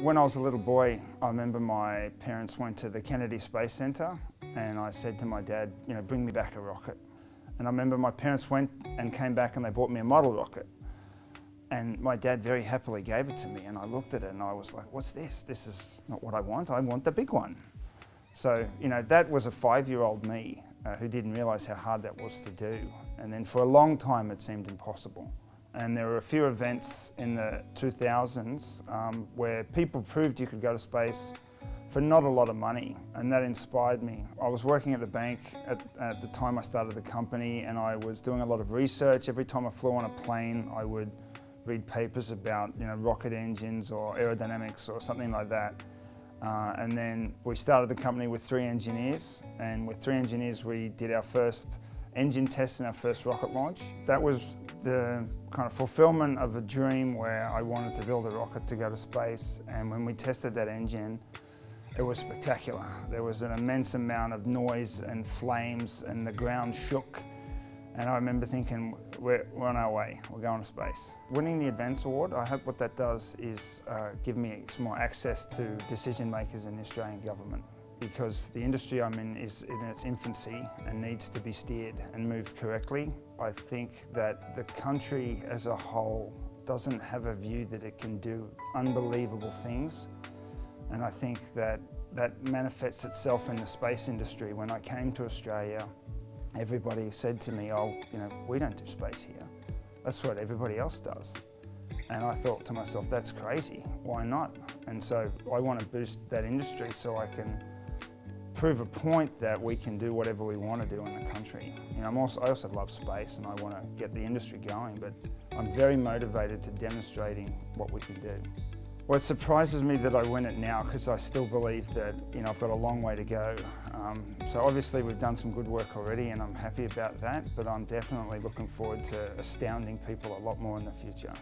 When I was a little boy, I remember my parents went to the Kennedy Space Center and I said to my dad, you know, bring me back a rocket. And I remember my parents went and came back and they bought me a model rocket. And my dad very happily gave it to me and I looked at it and I was like, what's this? This is not what I want, I want the big one. So, you know, that was a five-year-old me uh, who didn't realize how hard that was to do. And then for a long time it seemed impossible. And there were a few events in the 2000s um, where people proved you could go to space for not a lot of money, and that inspired me. I was working at the bank at, at, the time I started the company, and I was doing a lot of research. Every time I flew on a plane, I would read papers about you know rocket engines or aerodynamics or something like that. Uh, and then we started the company with three engineers, and with three engineers, we did our first engine test and our first rocket launch. That was the kind of fulfillment of a dream where I wanted to build a rocket to go to space and when we tested that engine it was spectacular. There was an immense amount of noise and flames and the ground shook and I remember thinking we're, we're on our way, we're going to space. Winning the Advance Award, I hope what that does is uh, give me some more access to decision makers in the Australian government because the industry I'm in is in its infancy and needs to be steered and moved correctly. I think that the country as a whole doesn't have a view that it can do unbelievable things and I think that that manifests itself in the space industry. When I came to Australia, everybody said to me, oh, you know, we don't do space here. That's what everybody else does. And I thought to myself, that's crazy. Why not? And so I want to boost that industry so I can prove a point that we can do whatever we want to do in the country. You know, I'm also, I also love space and I want to get the industry going, but I'm very motivated to demonstrating what we can do. Well, it surprises me that I win it now because I still believe that you know I've got a long way to go. Um, so obviously we've done some good work already and I'm happy about that, but I'm definitely looking forward to astounding people a lot more in the future.